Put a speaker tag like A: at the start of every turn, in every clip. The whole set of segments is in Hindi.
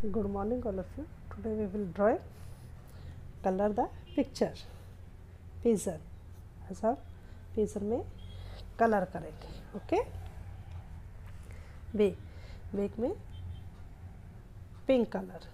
A: good morning all of you today we will draw color the picture pigeon ऐसा पिजन में कलर करेंगे ओके बे बेक में पिंक कलर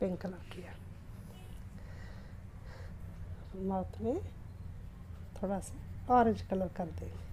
A: पिंक कलर की है। माउथ में थोड़ा सा ऑरेंज कलर कर देंगे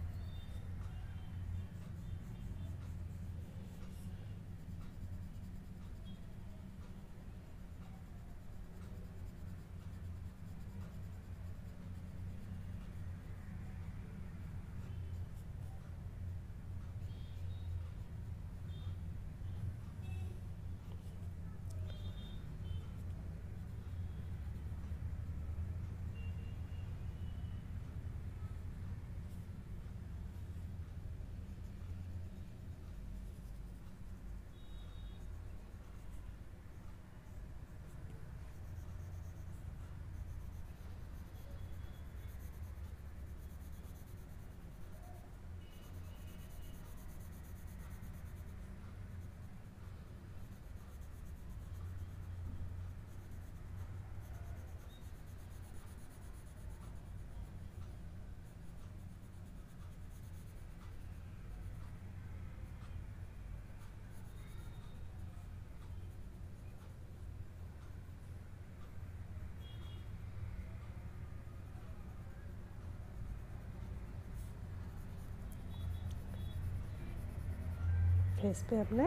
A: फेस पे हमने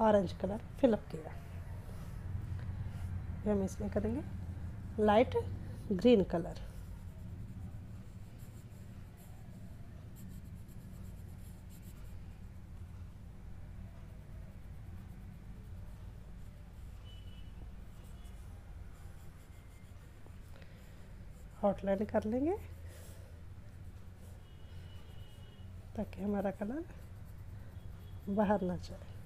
A: ऑरेंज कलर फिलअप किया। फिर हम इसमें करेंगे लाइट ग्रीन कलर आउटलाइन कर लेंगे ताकि हमारा कलर बाहर ना जाए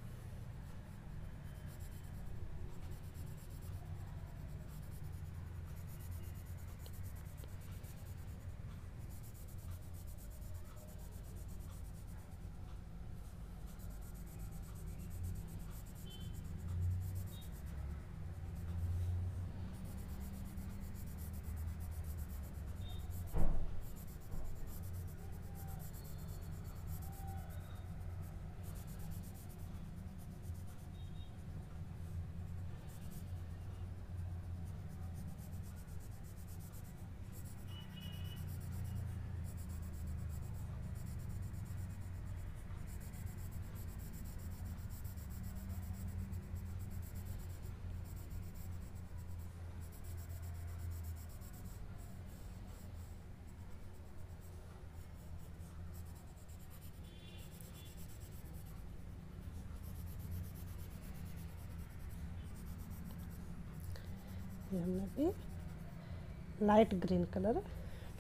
A: ये हमने भी लाइट ग्रीन कलर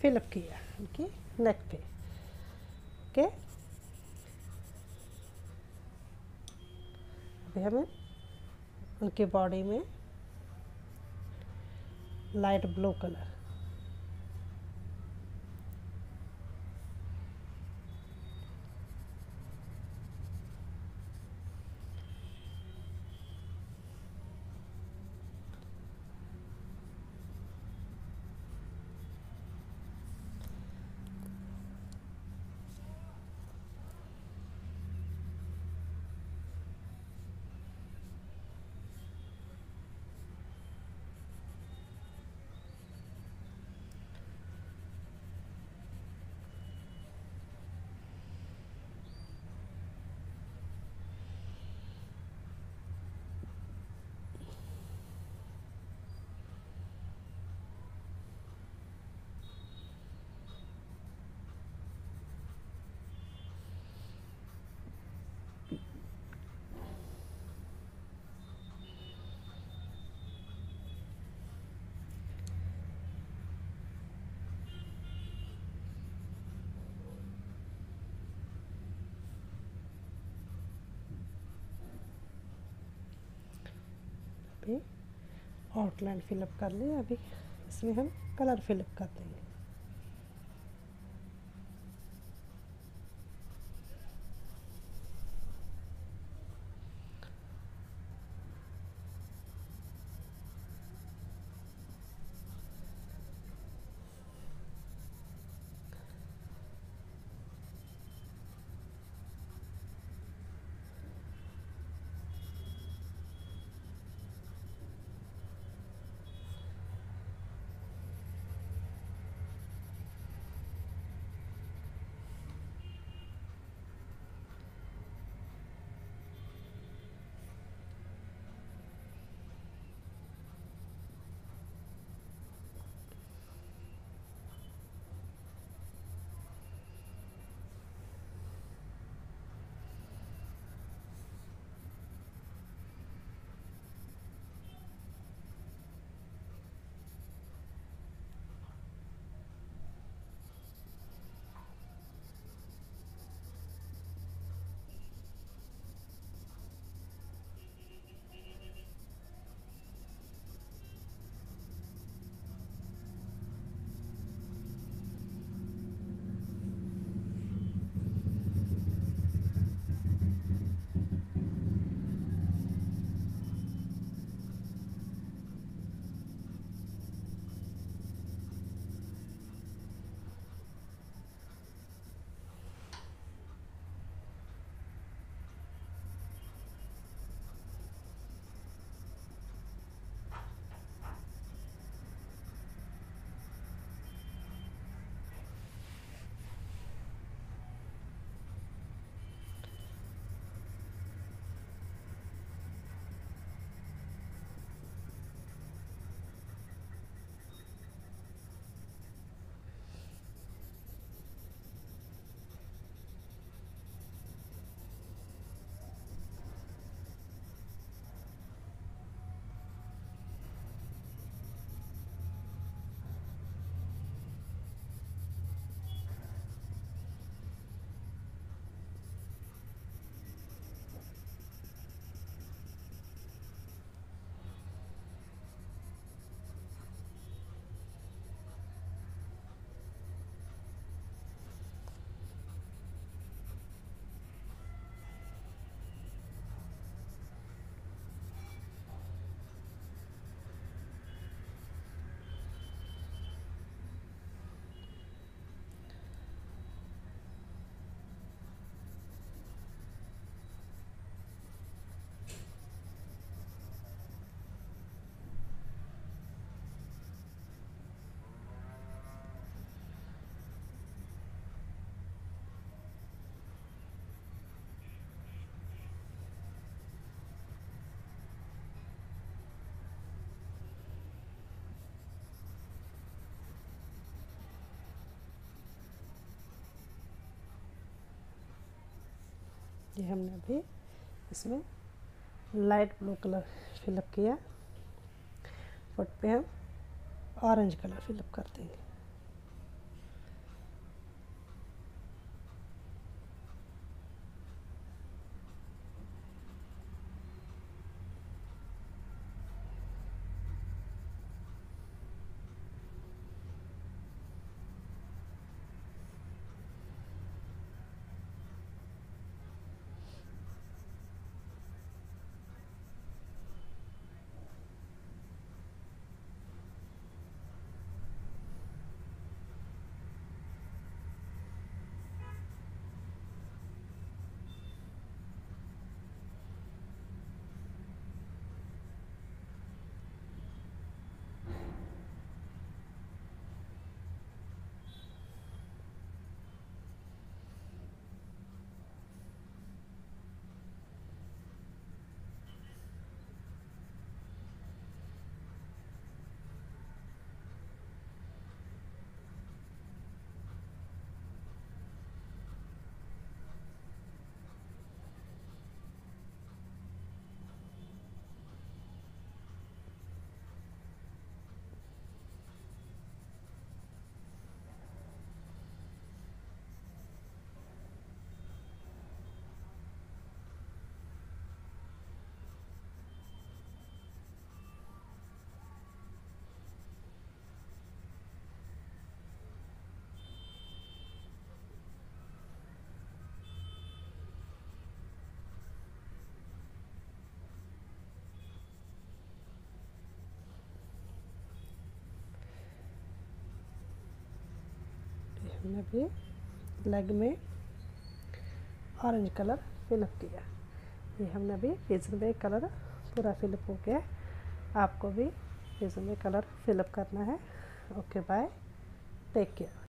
A: फिलअप किया उनकी नेक पे। ओके अभी हमें उनकी बॉडी में लाइट ब्लू कलर पे। आउटलाइन फिलअप कर लिया अभी। इसमें हम कलर फिलअप कर देंगे। ये हमने अभी इसमें light blue colour fill up किया। फुट पे हम ऑरेंज कलर फिलअप कर देंगे। हमने अभी लेग में ऑरेंज कलर फिलअप किया। ये हमने अभी फिजन में कलर पूरा फिलअप हो गया आपको भी फिजन में कलर फिलअप करना है। Okay bye take care